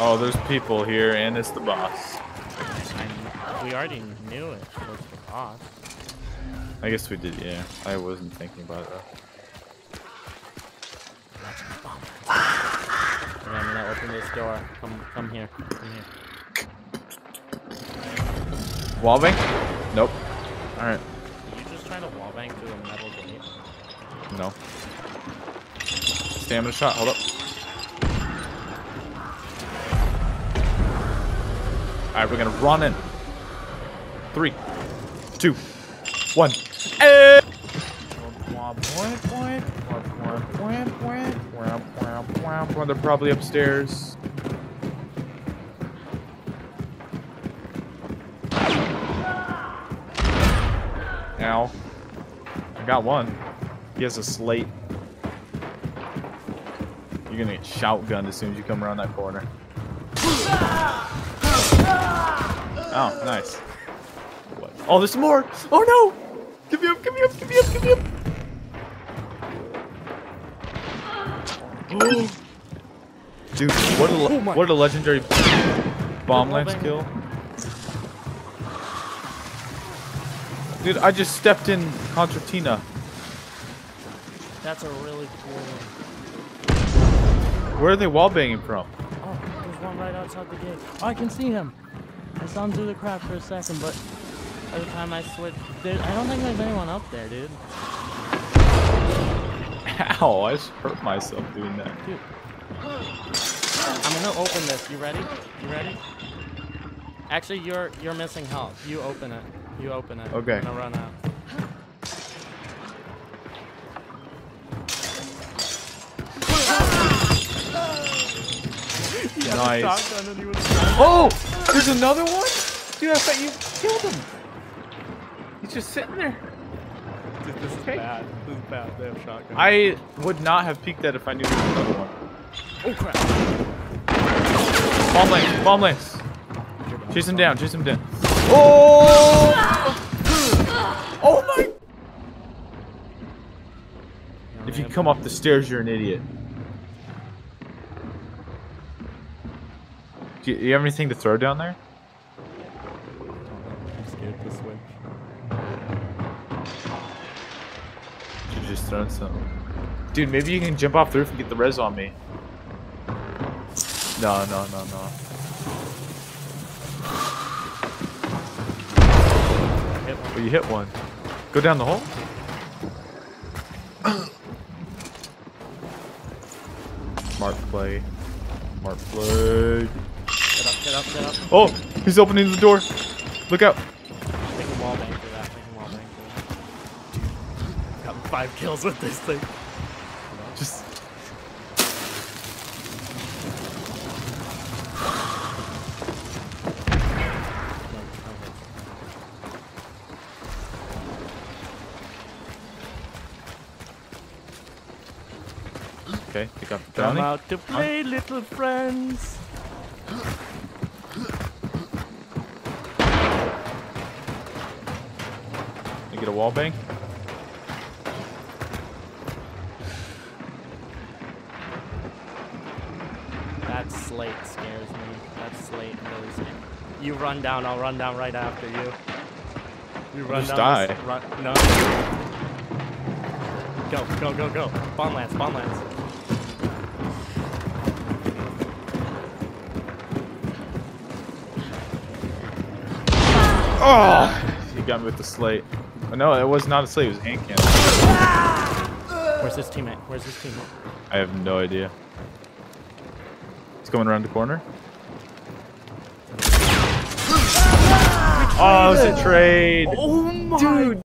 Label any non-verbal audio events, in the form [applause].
Oh, there's people here, and it's the boss. I, we already knew it was the boss. I guess we did, yeah. I wasn't thinking about it though. I'm gonna open this door. Come, come here. Come here. Wallbang? Nope. Alright. Did you just trying to wallbang through a metal gate? No. Stamina shot, hold up. Alright, we're gonna run in. Three, two, one. Eh! They're probably upstairs. Ow. I got one. He has a slate. You're gonna get shotgunned as soon as you come around that corner. Oh, nice. What? Oh, there's more! Oh no! Give me up, give me up, give me up, give me up! Dude, what a, le- Oh what a legendary bomb lance kill. Dude, I just stepped in Concertina. That's a really cool one. Where are they wallbanging from? Oh, there's one right outside the gate. Oh, I can see him. I saw him through the crap for a second, but every time I switch, there, I don't think there's anyone up there, dude. [laughs] Ow, I just hurt myself doing that. Dude. I'm gonna open this. You ready? You ready? Actually, you're you're missing health. You open it. You open it. Okay. I'm gonna run out. Nice. Shotgun and he was Oh! There's another one? Dude, I thought you killed him. He's just sitting there. Dude, this is Okay. bad. This is bad. They have shotgun. I would not have peeked that if I knew there was another one. oh crap. Bomb lance, bomb lance. Chase him down, chase him down. Oh! Oh my! If you come up the stairs, you're an idiot. Do you, have anything to throw down there? I'm scared to switch. Just thrown some. Dude, maybe you can jump off the roof and get the res on me. No, no, no, no. But you hit one. Go down the hole. Smart play. Smart play. Get up, get up. Oh, he's opening the door. Look out. Take a wall bang for that. Take a wall bang for that. Got five kills with this thing. Just. Okay, pick up the Come brownie. out to play, little friends. Get a wall bang. That slate scares me. That slate really scares me. You run down, I'll run down right after you. You run just down. die. Run, no. Go, go, go, go. Bomb lance, bomb lance. Oh! Ah! He got me with the slate. Oh, no, it was not a slate. It was a hand cannon. Where's his teammate? Where's his teammate? I have no idea. He's coming around the corner. Oh, it was a trade. Oh my Dude,